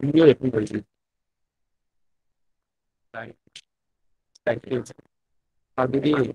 really you. Thank you. Thank you.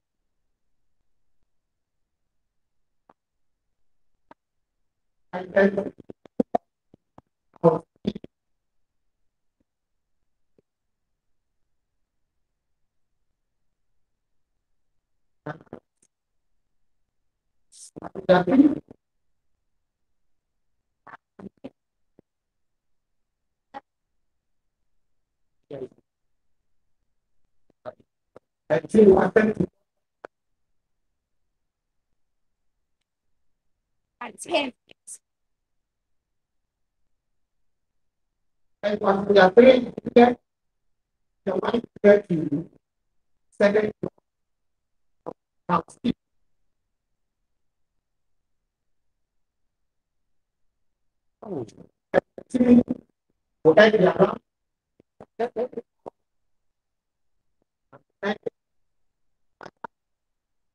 vedere. Ten. And once we are three, get the one get to second house. Three, what I did around.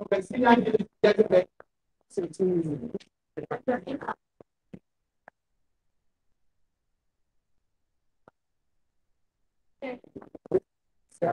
Okay, see, I did get it back. So,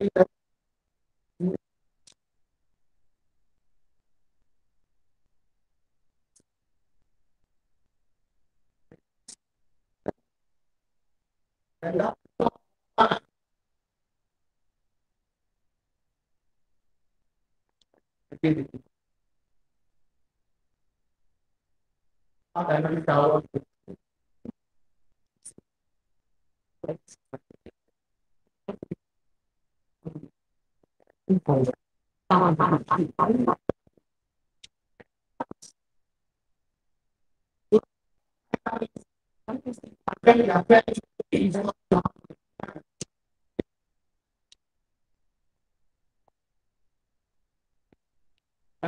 begins to One, two. And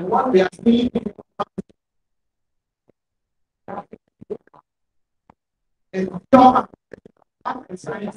what we are seeing is pure and science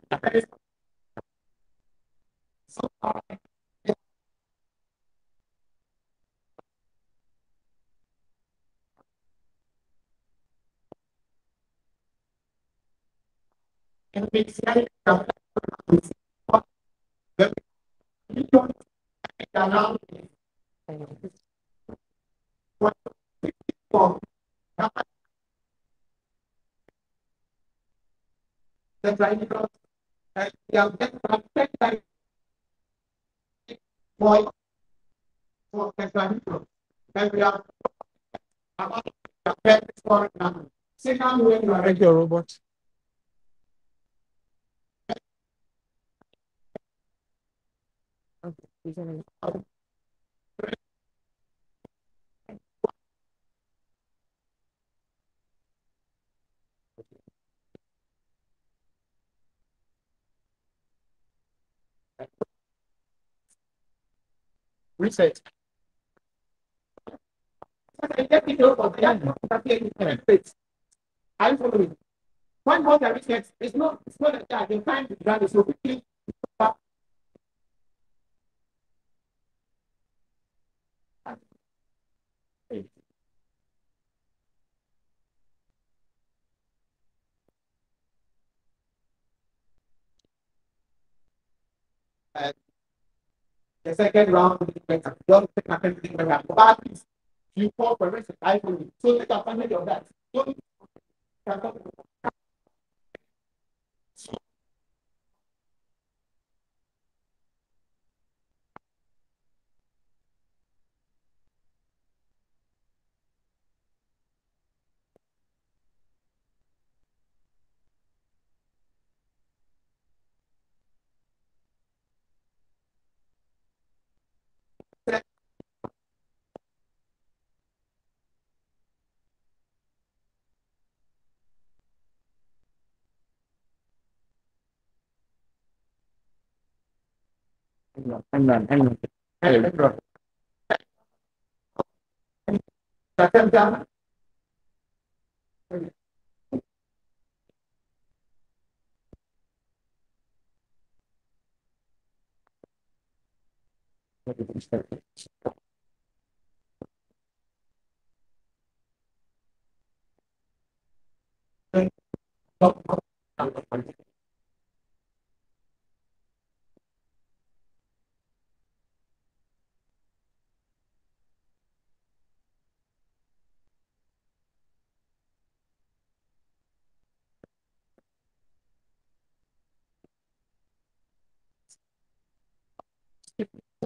uh, the- and we for the and we about now. Second way you are Thank you, robot. Reset. I get it over there, but it's I follow it. One we get, it's not, it's not that, the time to run is so quickly. And the second round, don't take everything back. But you call for rest, I it. So take advantage of that. Don't Hang on, hang on. Hey, bro. Second down.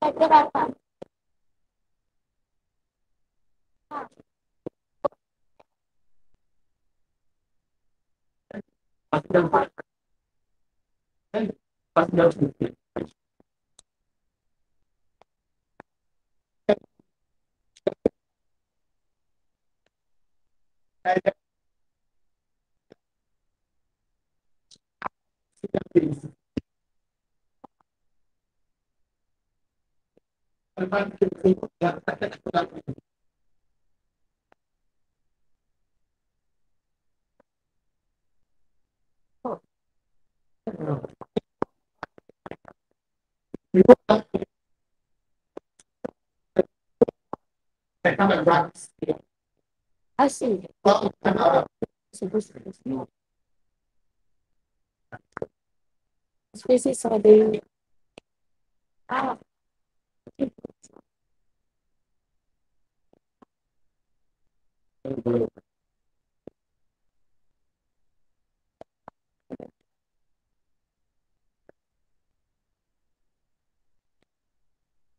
Arkadaşlar. Arkadaşlar. Oh. I see. Species are the ah.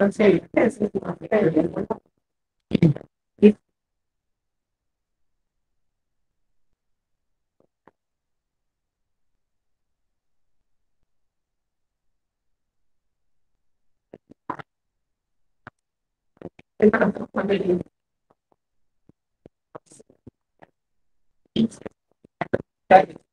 Okay. Some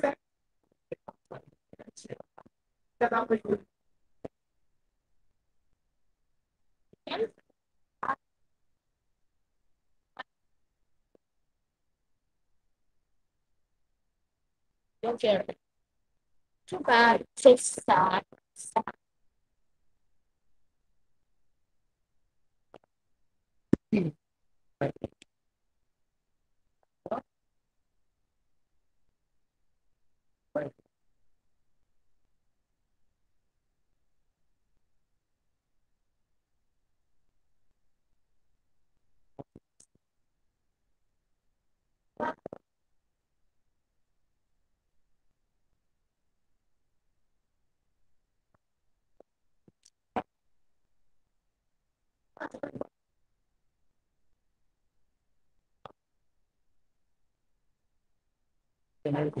said that I'm going to Okay. Too bad. So sad. Sad. and and then for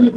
you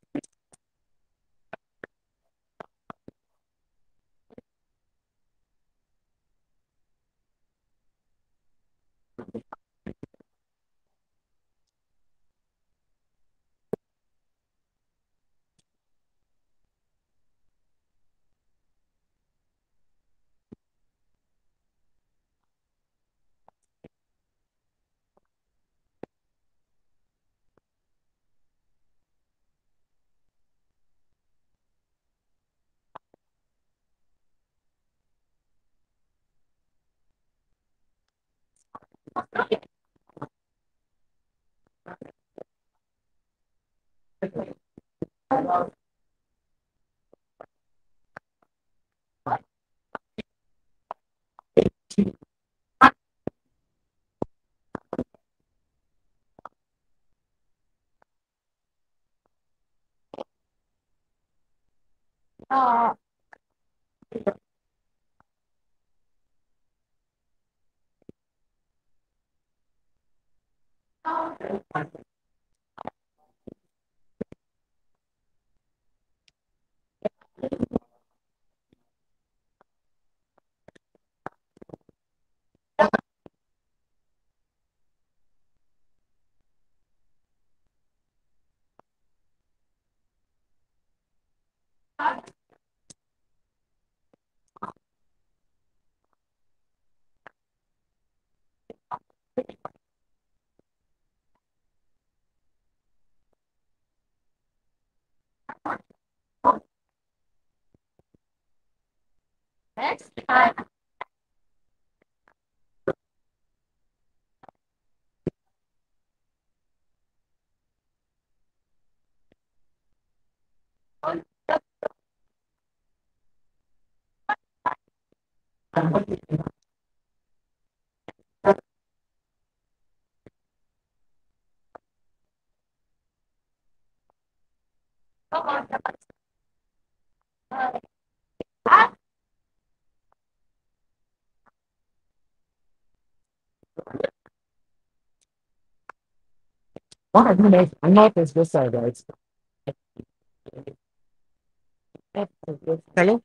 Ah, next time. Come on. Ah, What I I'm not this side, right? Hello?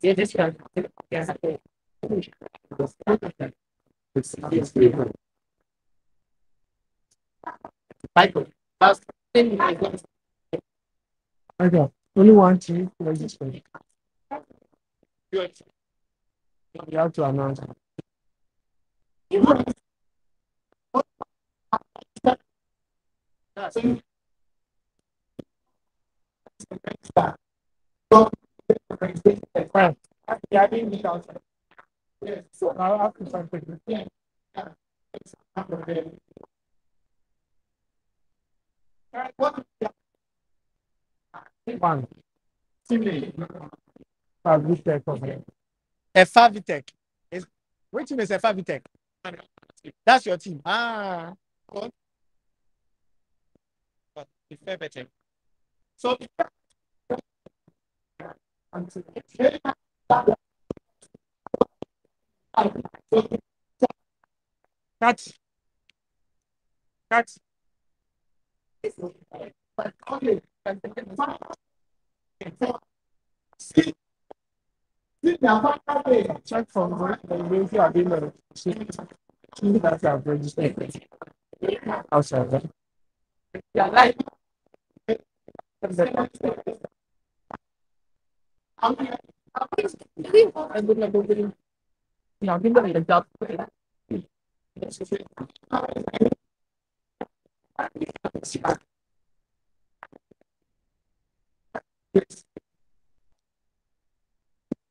Yeah, this guy. Yeah. Michael, last thing I got. Okay, only one. You have to announce. Right. Yeah, I didn't meet outside. Yes, so I'll have to find it. Yeah. What? One. Favitec okay. Efa Vitec. Is which team is Efa Vitec? That's your team. Ah. Good. But Ife better. See, see, now, Check from the are being the see that you have registered outside. yeah, like, Yeah, give them the job.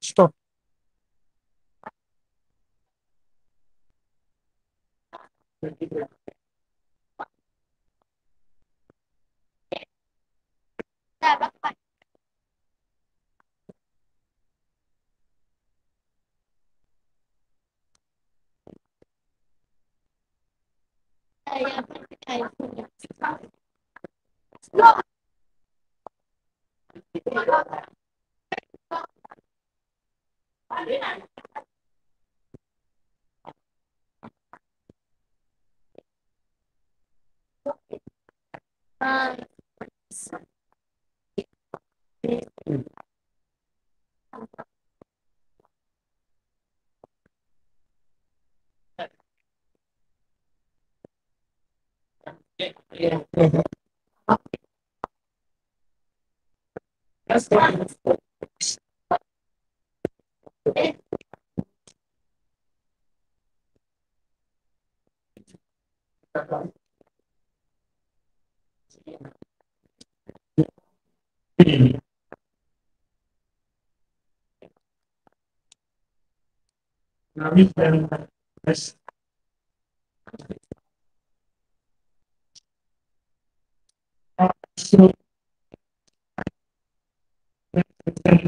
Stop. Um, That's fine. Now we can let's so Yeah.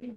And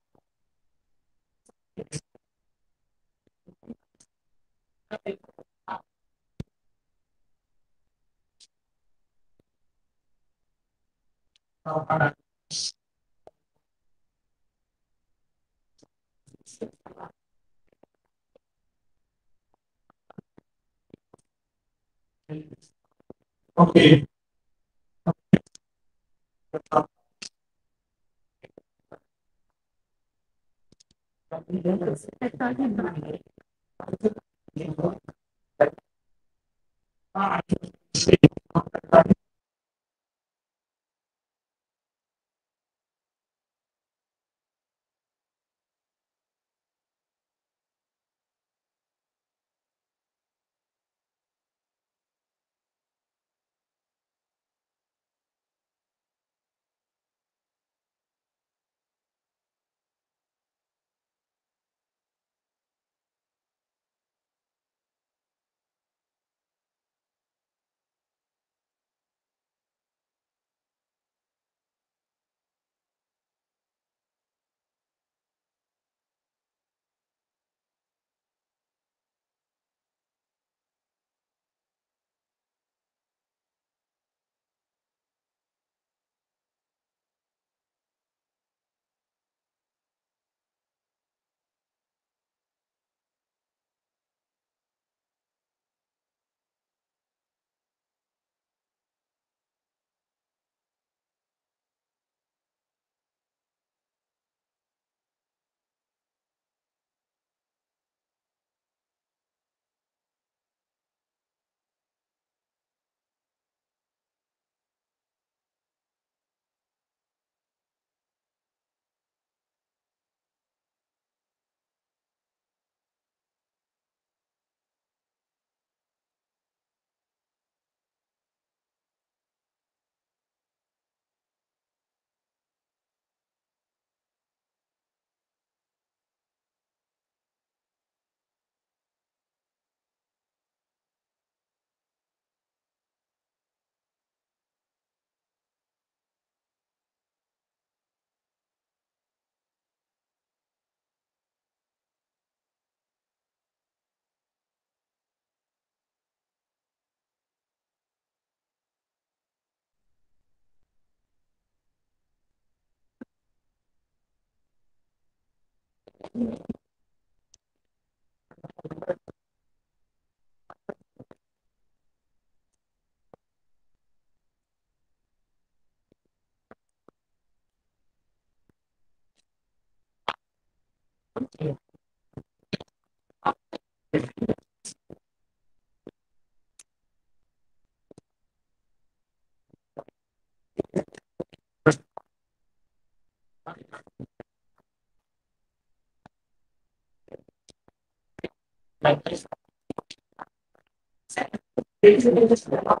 Okay. Thank you. you. know, Yeah. Itu sudah.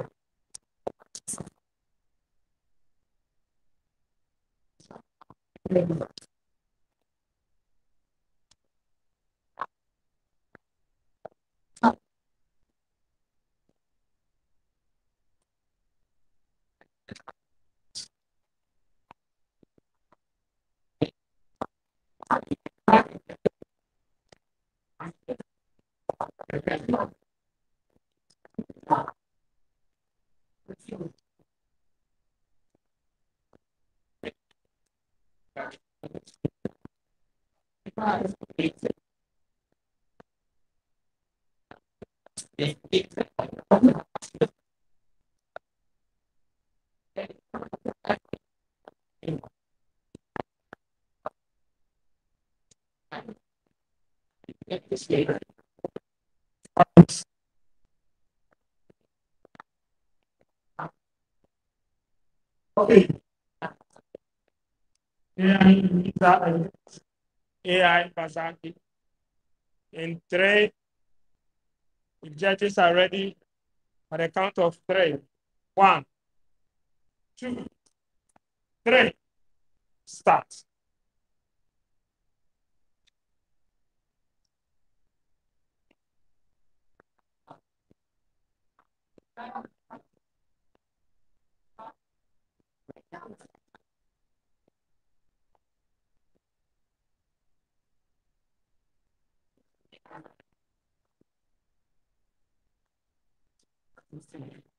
Get this data. AI Basaki. In three, the judges are ready, on the count of three. One, two, three. Start. Thank you. Sim.